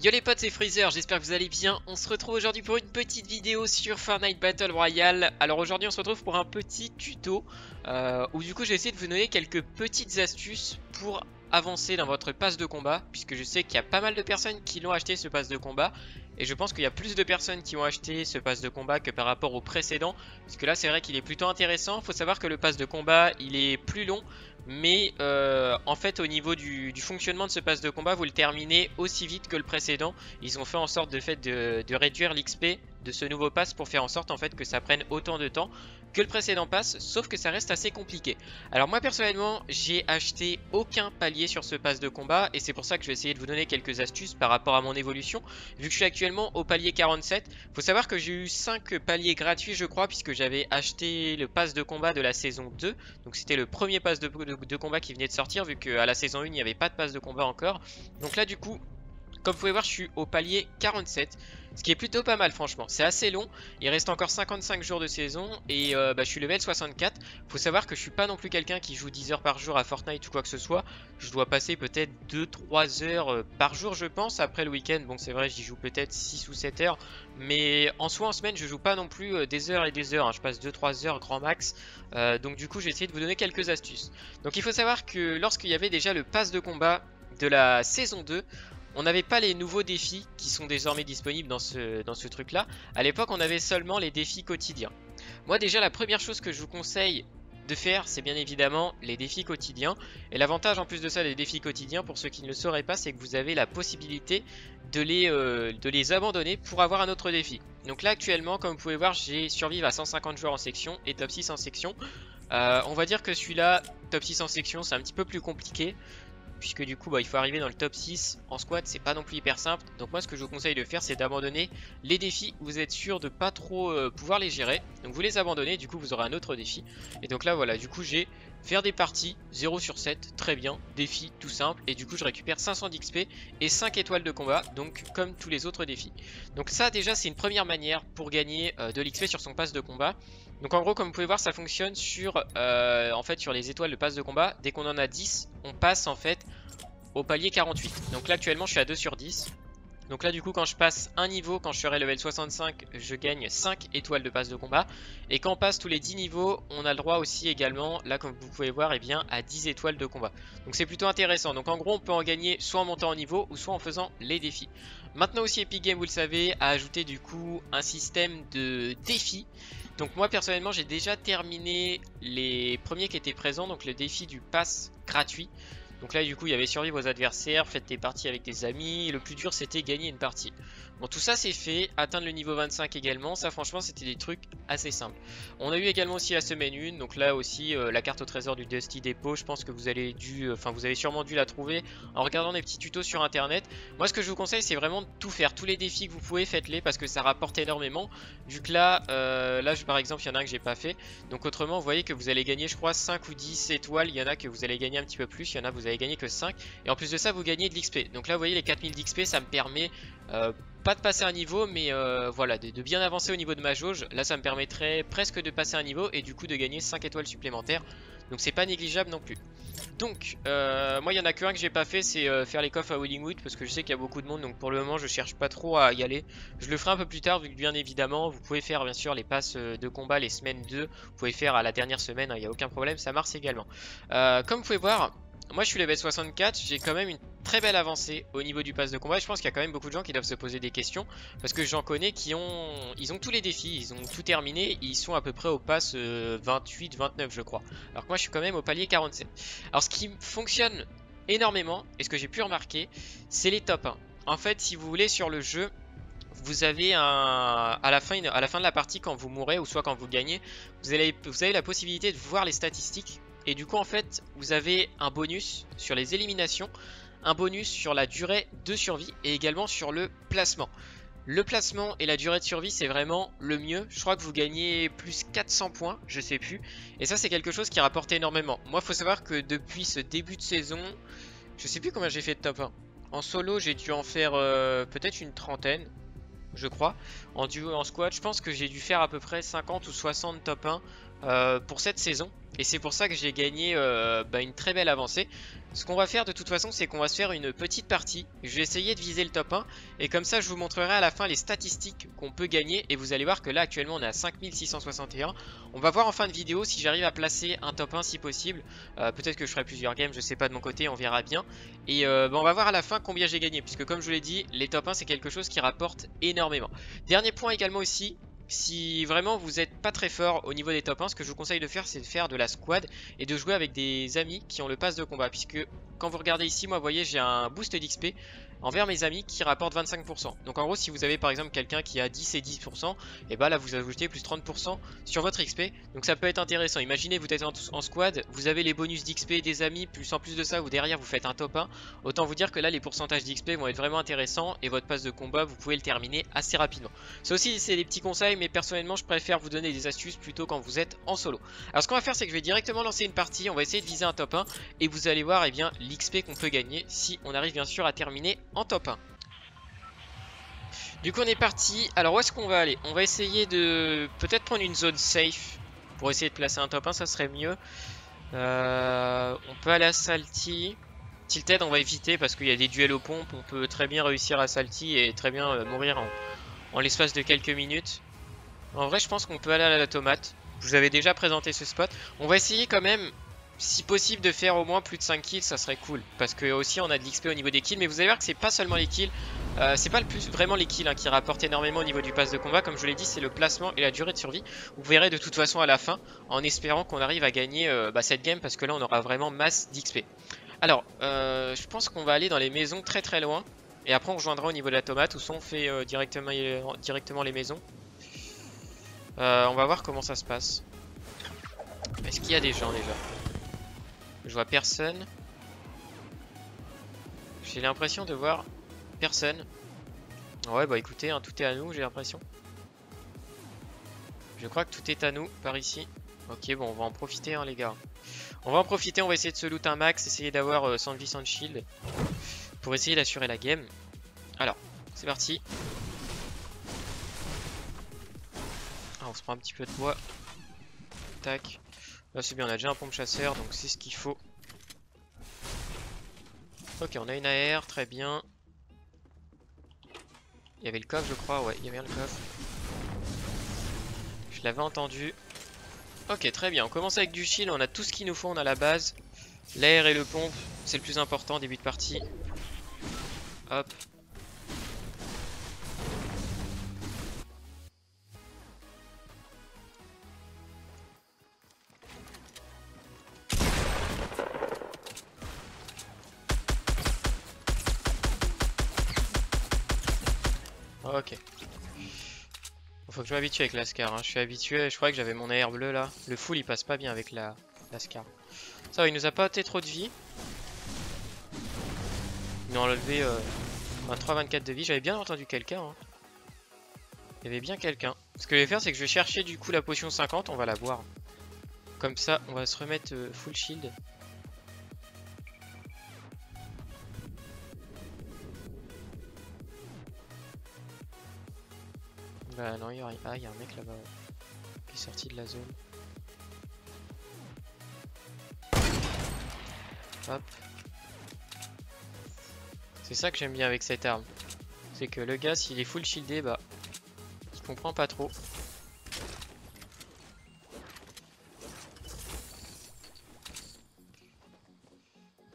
Yo les potes c'est Freezer, j'espère que vous allez bien. On se retrouve aujourd'hui pour une petite vidéo sur Fortnite Battle Royale. Alors aujourd'hui on se retrouve pour un petit tuto euh, où du coup j'ai essayé de vous donner quelques petites astuces pour avancer dans votre passe de combat puisque je sais qu'il y a pas mal de personnes qui l'ont acheté ce passe de combat et je pense qu'il y a plus de personnes qui ont acheté ce passe de combat que par rapport au précédent puisque là c'est vrai qu'il est plutôt intéressant. Faut savoir que le passe de combat il est plus long mais euh, en fait au niveau du, fonctionnement de ce pass de combat vous le terminez aussi vite que le précédent ils ont fait en sorte de, de réduire l'XP de ce nouveau pass pour faire en sorte en fait que ça prenne autant de temps que le précédent pass, sauf que ça reste assez compliqué. Alors moi personnellement, j'ai acheté aucun palier sur ce pass de combat, et c'est pour ça que je vais essayer de vous donner quelques astuces par rapport à mon évolution, vu que je suis actuellement au palier 47. Faut savoir que j'ai eu 5 paliers gratuits je crois, puisque j'avais acheté le pass de combat de la saison 2, donc c'était le premier pass de, de combat qui venait de sortir, vu qu'à la saison 1 il n'y avait pas de pass de combat encore. Donc là du coup, comme vous pouvez voir, je suis au palier 47. Ce qui est plutôt pas mal franchement, c'est assez long, il reste encore 55 jours de saison et euh, bah, je suis level 64 Faut savoir que je suis pas non plus quelqu'un qui joue 10 heures par jour à Fortnite ou quoi que ce soit. Je dois passer peut-être 2-3 heures euh, par jour je pense, après le week-end, bon c'est vrai j'y joue peut-être 6 ou 7 heures Mais en soi en semaine je joue pas non plus euh, des heures et des heures, hein. je passe 2-3 heures grand max. Donc du coup j'ai essayé de vous donner quelques astuces. Donc il faut savoir que lorsqu'il y avait déjà le pass de combat de la saison 2 on n'avait pas les nouveaux défis qui sont désormais disponibles dans ce, truc là. À l'époque on avait seulement les défis quotidiens. Moi déjà la première chose que je vous conseille de faire c'est bien évidemment les défis quotidiens. Et l'avantage en plus de ça des défis quotidiens pour ceux qui ne le sauraient pas c'est que vous avez la possibilité de les, euh, abandonner pour avoir un autre défi. Donc là actuellement comme vous pouvez voir j'ai survive à 150 joueurs en section et top 6 en section. Euh, on va dire que celui-là, top 6 en section, c'est un petit peu plus compliqué puisque du coup bah, il faut arriver dans le top 6 en squat c'est pas non plus hyper simple. Donc moi ce que je vous conseille de faire c'est d'abandonner les défis. Vous êtes sûr de pas trop euh, pouvoir les gérer. Donc vous les abandonnez du coup vous aurez un autre défi. Et donc là voilà du coup j'ai faire des parties 0 sur 7 très bien défi tout simple. Et du coup je récupère 500 d'XP et 5 étoiles de combat donc comme tous les autres défis. Donc ça déjà c'est une première manière pour gagner euh, de l'XP sur son passe de combat donc en gros comme vous pouvez voir ça fonctionne sur euh, en fait sur les étoiles de passe de combat dès qu'on en a 10 on passe en fait au palier 48 donc là actuellement je suis à 2 sur 10 donc là du coup quand je passe un niveau, quand je serai level 65, je gagne 5 étoiles de passe de combat. Et quand on passe tous les 10 niveaux, on a le droit aussi également, là comme vous pouvez voir, et eh bien, à 10 étoiles de combat. Donc c'est plutôt intéressant. Donc en gros on peut en gagner soit en montant en niveau ou soit en faisant les défis. Maintenant aussi Epic Games, vous le savez, a ajouté du coup un système de défis. Donc moi personnellement j'ai déjà terminé les premiers qui étaient présents, donc le défi du pass gratuit. Donc là du coup il y avait survivre aux adversaires, faites des parties avec des amis, le plus dur c'était gagner une partie. Bon tout ça c'est fait, atteindre le niveau 25 également, ça franchement c'était des trucs assez simples. On a eu également aussi la semaine 1, donc là aussi euh, la carte au trésor du Dusty Depot, je pense que vous allez dû, euh, vous avez sûrement dû la trouver en regardant des petits tutos sur internet. Moi ce que je vous conseille c'est vraiment de tout faire, tous les défis que vous pouvez faites-les parce que ça rapporte énormément. Vu que là, euh, là par exemple il y en a un que j'ai pas fait, donc autrement vous voyez que vous allez gagner je crois 5 ou 10 étoiles, il y en a que vous allez gagner un petit peu plus, il y en a vous allez gagner que 5 et en plus de ça vous gagnez de l'XP. Donc là vous voyez les 4000 d'XP ça me permet pas de passer un niveau mais euh, voilà de, bien avancer au niveau de ma jauge là ça me permettrait presque de passer un niveau et du coup de gagner 5 étoiles supplémentaires. Donc c'est pas négligeable non plus. Donc euh, moi il y en a que un que j'ai pas fait c'est euh, faire les coffres à Willingwood parce que je sais qu'il y a beaucoup de monde donc pour le moment je cherche pas trop à y aller. Je le ferai un peu plus tard vu que bien évidemment vous pouvez faire bien sûr les passes de combat les semaines 2 vous pouvez faire à la dernière semaine il hein, n'y a aucun problème ça marche également. Comme vous pouvez voir moi je suis level 64, j'ai quand même une très belle avancée au niveau du pass de combat. je pense qu'il y a quand même beaucoup de gens qui doivent se poser des questions. Parce que j'en connais qui ont... Ils ont tous les défis, ils ont tout terminé. Ils sont à peu près au pass 28, euh, 29 je crois. Alors que moi je suis quand même au palier 47. Alors ce qui fonctionne énormément, et ce que j'ai pu remarquer, c'est les top 1. En fait si vous voulez sur le jeu, vous avez un, à, la fin, à la fin de la partie quand vous mourrez ou soit quand vous gagnez, vous avez, vous avez la possibilité de voir les statistiques et du coup en fait vous avez un bonus sur les éliminations, un bonus sur la durée de survie et également sur le placement. Le placement et la durée de survie c'est vraiment le mieux. Je crois que vous gagnez plus 400 points, je sais plus. Et ça c'est quelque chose qui rapporte énormément. Moi faut savoir que depuis ce début de saison, je sais plus combien j'ai fait de top 1. En solo j'ai dû en faire euh, peut-être une trentaine je crois. En duo en squad, je pense que j'ai dû faire à peu près 50 ou 60 top 1 euh, pour cette saison. Et c'est pour ça que j'ai gagné euh, bah, une très belle avancée. Ce qu'on va faire de toute façon, c'est qu'on va se faire une petite partie. Je vais essayer de viser le top 1. Et comme ça, je vous montrerai à la fin les statistiques qu'on peut gagner. Et vous allez voir que là, actuellement, on est à 5661. On va voir en fin de vidéo si j'arrive à placer un top 1 si possible. Euh, peut-être que je ferai plusieurs games, je sais pas de mon côté, on verra bien. Et bah, on va voir à la fin combien j'ai gagné. Puisque comme je vous l'ai dit, les top 1, c'est quelque chose qui rapporte énormément. Dernier point également aussi, si vraiment vous n'êtes pas très fort au niveau des top 1, ce que je vous conseille de faire c'est de faire de la squad et de jouer avec des amis qui ont le pass de combat. Puisque quand vous regardez ici, moi vous voyez j'ai un boost d'XP envers mes amis qui rapporte 25%. Donc en gros si vous avez par exemple quelqu'un qui a 10 et 10%, et bah là vous ajoutez plus 30% sur votre XP. Donc ça peut être intéressant. Imaginez vous êtes en, squad, vous avez les bonus d'XP des amis, plus en plus de ça, ou derrière vous faites un top 1. Autant vous dire que là les pourcentages d'XP vont être vraiment intéressants et votre passe de combat vous pouvez le terminer assez rapidement. Ça aussi c'est des petits conseils mais personnellement je préfère vous donner des astuces plutôt quand vous êtes en solo. Alors ce qu'on va faire c'est que je vais directement lancer une partie, on va essayer de viser un top 1 et vous allez voir eh bien l'XP qu'on peut gagner si on arrive bien sûr à terminer en top 1. Du coup on est parti, alors où est-ce qu'on va aller? On va essayer de peut-être prendre une zone safe pour essayer de placer un top 1, ça serait mieux. Euh, on peut aller à Salty. Tilted on va éviter parce qu'il y a des duels aux pompes, on peut très bien réussir à Salty et très bien euh, mourir en, l'espace de quelques minutes. En vrai je pense qu'on peut aller à la tomate. Je vous avais déjà présenté ce spot. On va essayer quand même si possible de faire au moins plus de 5 kills ça serait cool. Parce que aussi on a de l'XP au niveau des kills mais vous allez voir que c'est pas seulement les kills. Euh, c'est pas le plus vraiment les kills hein, qui rapportent énormément au niveau du pass de combat. Comme je l'ai dit c'est le placement et la durée de survie. Vous verrez de toute façon à la fin en espérant qu'on arrive à gagner euh, bah, cette game parce que là on aura vraiment masse d'XP alors euh, je pense qu'on va aller dans les maisons très très loin. Et après on rejoindra au niveau de la tomate où sont fait directement, directement les maisons. On va voir comment ça se passe. Est-ce qu'il y a des gens déjà? Je vois personne. J'ai l'impression de voir personne. Ouais, bah écoutez, hein, tout est à nous, j'ai l'impression. Je crois que tout est à nous par ici. Ok, bon, on va en profiter, hein, les gars. On va en profiter, on va essayer de se loot un max, essayer d'avoir euh, sans vie, sans shield. Pour essayer d'assurer la game. Alors, c'est parti. Ah, on se prend un petit peu de bois. Tac. Là c'est bien, on a déjà un pompe chasseur, donc c'est ce qu'il faut. Ok, on a une AR, très bien. Il y avait le coffre je crois, ouais, il y avait le coffre. Je l'avais entendu. Ok, très bien, on commence avec du shield, on a tout ce qu'il nous faut, on a la base. L'air et le pompe, c'est le plus important, début de partie. Hop, Faut que je m'habitue avec l'ascar. Hein. Je suis habitué, je crois que j'avais mon air bleu là. Le full il passe pas bien avec la l'ascar. Ça va, il nous a pas ôté trop de vie. Il nous a enlevé euh, 23-24 de vie. J'avais bien entendu quelqu'un. Hein. Il y avait bien quelqu'un. Ce que je vais faire, c'est que je vais chercher du coup la potion 50. On va la boire. Comme ça, on va se remettre euh, full shield. Bah non, il y a Ah, y a un mec là-bas qui est sorti de la zone. Hop. C'est ça que j'aime bien avec cette arme. C'est que le gars, s'il est full shieldé, bah, il comprend pas trop.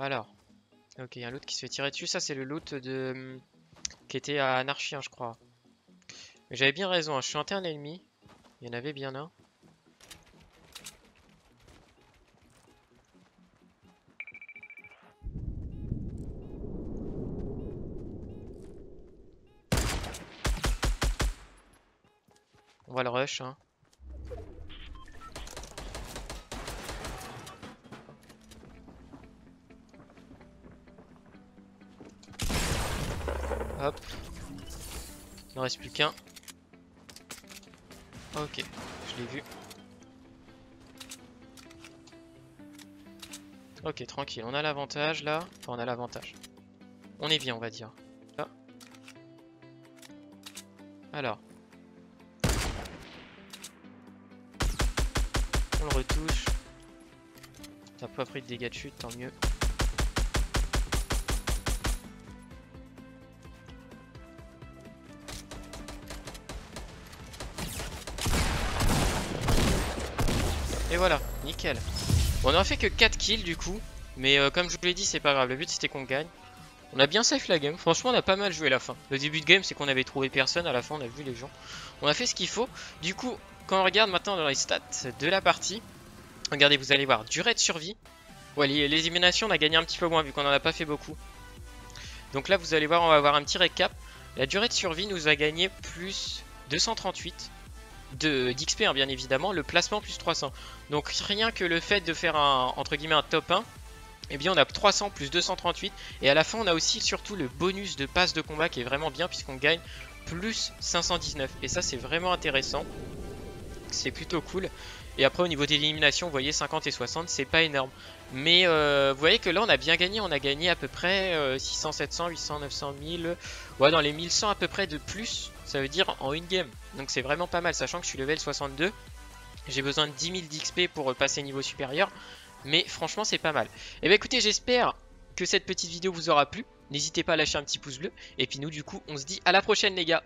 Alors. Ok, il y a un loot qui se fait tirer dessus. Ça, c'est le loot de... qui était à Anarchien, je crois. J'avais bien raison, hein. je suis un ennemi. Il y en avait bien un. On va le rush. Hein. Hop. Il ne reste plus qu'un. Ok, je l'ai vu. Ok, tranquille, on a l'avantage là. Enfin, on a l'avantage. On est bien, on va dire. Alors. On le retouche. T'as pas pris de dégâts de chute, tant mieux. Et voilà, nickel. On a fait que 4 kills du coup. Mais euh, comme je vous l'ai dit, c'est pas grave. Le but c'était qu'on gagne. On a bien safe la game. Franchement, on a pas mal joué la fin. Le début de game, c'est qu'on avait trouvé personne. À la fin, on a vu les gens. On a fait ce qu'il faut. Du coup, quand on regarde maintenant dans les stats de la partie, regardez, vous allez voir durée de survie. Ouais, les, éliminations, on a gagné un petit peu moins vu qu'on en a pas fait beaucoup. Donc là, vous allez voir, on va avoir un petit récap. La durée de survie nous a gagné plus 238 d'XP hein, bien évidemment, le placement plus 300. Donc rien que le fait de faire un entre guillemets un top 1, eh bien on a 300 plus 238 et à la fin on a aussi surtout le bonus de passe de combat qui est vraiment bien puisqu'on gagne plus 519 et ça c'est vraiment intéressant. C'est plutôt cool. Et après au niveau d'élimination, vous voyez 50 et 60, c'est pas énorme. Mais euh, vous voyez que là on a bien gagné, on a gagné à peu près 600, 700, 800, 900, 1000, ouais dans les 1100 à peu près de plus, ça veut dire en une game. Donc c'est vraiment pas mal, sachant que je suis level 62, j'ai besoin de 10 000 d'XP pour passer niveau supérieur, mais franchement c'est pas mal. Et eh bah écoutez, j'espère que cette petite vidéo vous aura plu, n'hésitez pas à lâcher un petit pouce bleu, et puis nous du coup on se dit à la prochaine les gars